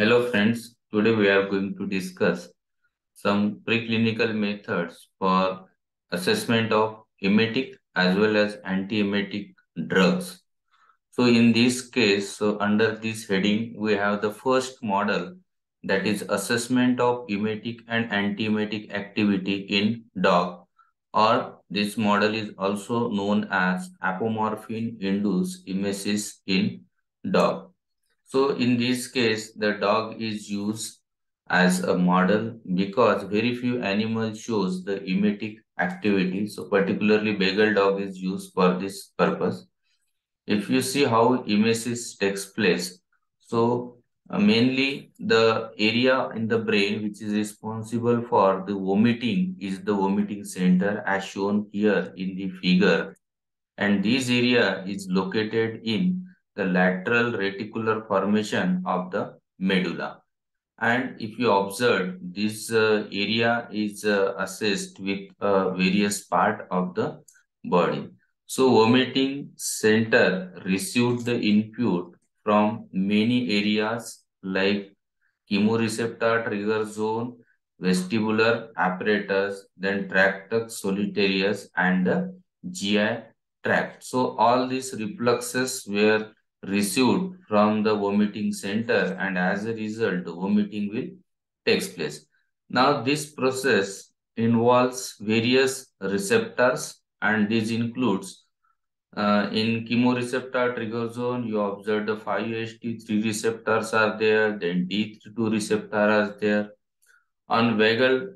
Hello friends, today we are going to discuss some preclinical methods for assessment of emetic as well as antiemetic drugs. So in this case, so under this heading, we have the first model that is assessment of emetic and antiemetic activity in dog or this model is also known as apomorphine induced emesis in dog. So in this case, the dog is used as a model because very few animals shows the emetic activity. So particularly beagle dog is used for this purpose. If you see how emesis takes place, so uh, mainly the area in the brain which is responsible for the vomiting is the vomiting center as shown here in the figure. And this area is located in the lateral reticular formation of the medulla. And if you observe, this uh, area is uh, assessed with uh, various part of the body. So vomiting center received the input from many areas like chemoreceptor trigger zone, vestibular apparatus, then tractus solitarius and the GI tract. So all these reflexes were received from the vomiting center and as a result vomiting will takes place. Now this process involves various receptors and this includes uh, in chemoreceptor trigger zone you observe the 5-HT3 receptors are there then D2 receptor is there. On vagal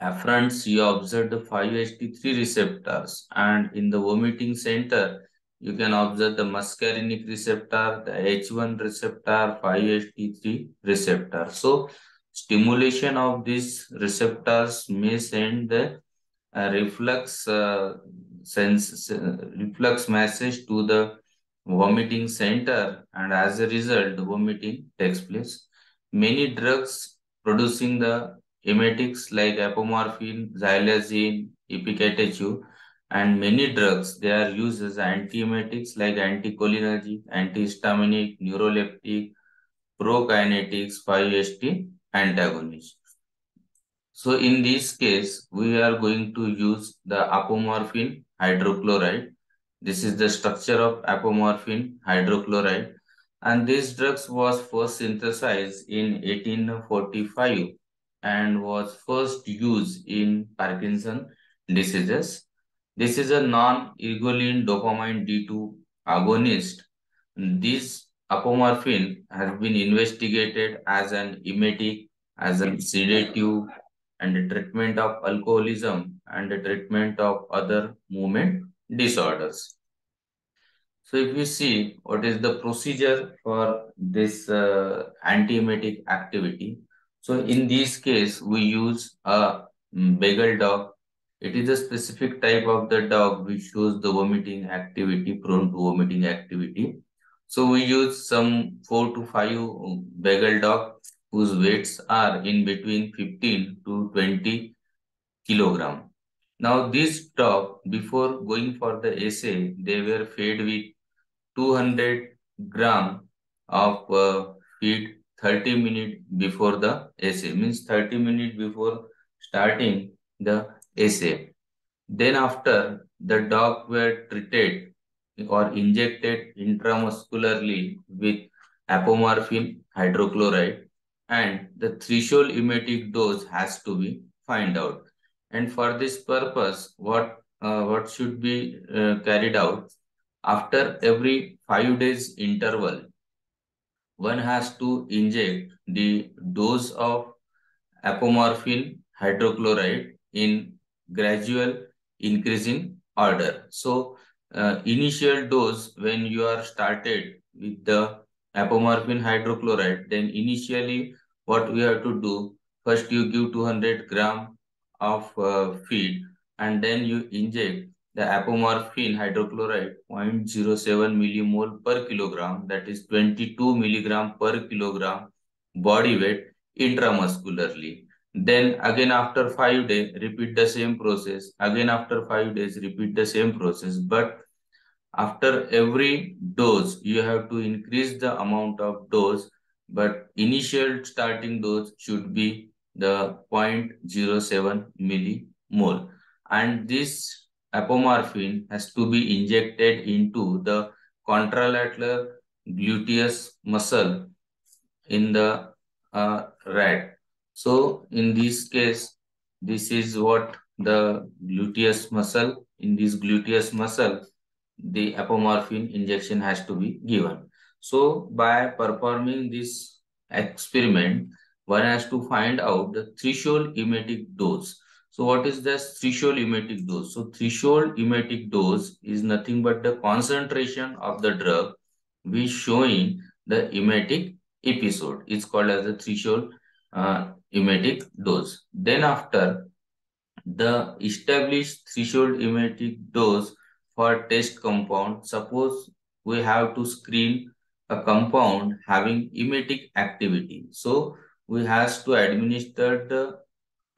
afferents you observe the 5-HT3 receptors and in the vomiting center you can observe the muscarinic receptor, the H1 receptor, 5-HT3 receptor. So, stimulation of these receptors may send the uh, reflux uh, sense uh, reflux message to the vomiting center and as a result vomiting takes place. Many drugs producing the emetics like apomorphine, xylazine, ipecacutate and many drugs, they are used as antiemetics like anticholinergic, antihistaminic, neuroleptic, prokinetics, 5-HT antagonists. So in this case, we are going to use the apomorphine hydrochloride. This is the structure of apomorphine hydrochloride. And this drugs was first synthesized in 1845 and was first used in Parkinson diseases. This is a non-ergoline dopamine D2 agonist. This apomorphine has been investigated as an emetic, as a sedative, and the treatment of alcoholism and the treatment of other movement disorders. So if you see what is the procedure for this uh, antiemetic activity. So in this case, we use a beagle dog it is a specific type of the dog which shows the vomiting activity, prone to vomiting activity. So we use some 4 to 5 beagle dog whose weights are in between 15 to 20 kilogram. Now this dog, before going for the assay, they were fed with 200 gram of uh, feed 30 minutes before the assay. Means 30 minutes before starting the assay. Then after the dog were treated or injected intramuscularly with apomorphine hydrochloride and the threshold emetic dose has to be find out. And for this purpose, what uh, what should be uh, carried out after every five days interval, one has to inject the dose of apomorphine hydrochloride in gradual increasing order. So uh, initial dose when you are started with the apomorphine hydrochloride, then initially what we have to do, first you give 200 gram of uh, feed and then you inject the apomorphine hydrochloride 0.07 millimole per kilogram, that is 22 milligram per kilogram body weight intramuscularly. Then again after five days, repeat the same process. Again after five days, repeat the same process. But after every dose, you have to increase the amount of dose but initial starting dose should be the 0.07 millimole. And this apomorphine has to be injected into the contralateral gluteus muscle in the uh, rat. So in this case, this is what the gluteus muscle, in this gluteus muscle, the apomorphine injection has to be given. So by performing this experiment, one has to find out the threshold emetic dose. So what is the threshold emetic dose? So threshold emetic dose is nothing but the concentration of the drug which showing the emetic episode. It's called as the threshold uh, emetic dose. Then after the established threshold emetic dose for test compound, suppose we have to screen a compound having emetic activity. So we has to administer the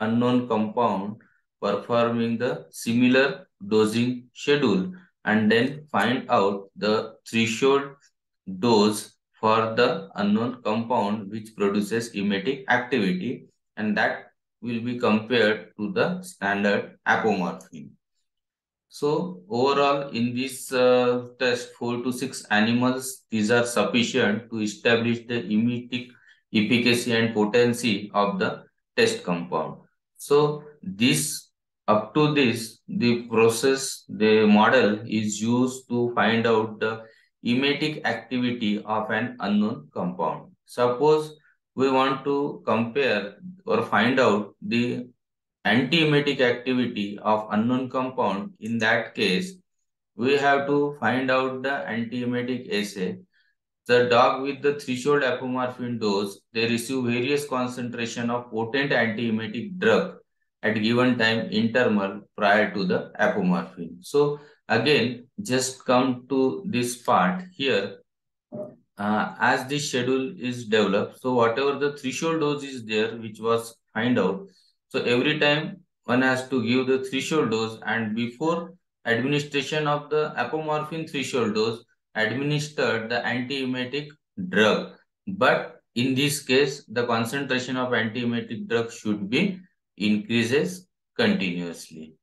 unknown compound performing the similar dosing schedule and then find out the threshold dose for the unknown compound which produces emetic activity and that will be compared to the standard apomorphine. So overall in this uh, test, four to six animals, these are sufficient to establish the emetic efficacy and potency of the test compound. So this up to this, the process, the model is used to find out the emetic activity of an unknown compound. Suppose we want to compare or find out the anti-emetic activity of unknown compound. In that case, we have to find out the anti-emetic assay. The dog with the threshold apomorphine dose, they receive various concentration of potent anti-emetic drug at given time interval prior to the apomorphine. So again, just come to this part here. Uh, as this schedule is developed, so whatever the threshold dose is there, which was find out, so every time one has to give the threshold dose and before administration of the apomorphine threshold dose, administered the antiemetic drug. But in this case, the concentration of antiemetic drug should be increases continuously.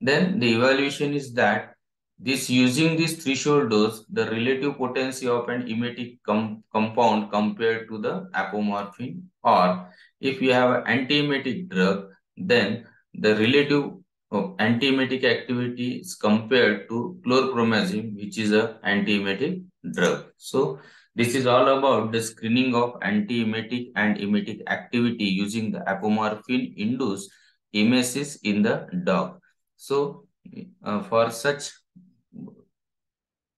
Then the evaluation is that this using this threshold dose, the relative potency of an emetic com compound compared to the apomorphine or if you have an antiemetic drug, then the relative uh, antiemetic activity is compared to chlorpromazine, which is a antiemetic drug. So this is all about the screening of antiemetic and emetic activity using the apomorphine-induced emesis in the dog. So uh, for such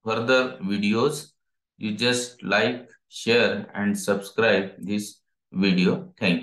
further videos, you just like, share and subscribe this video. Thank you.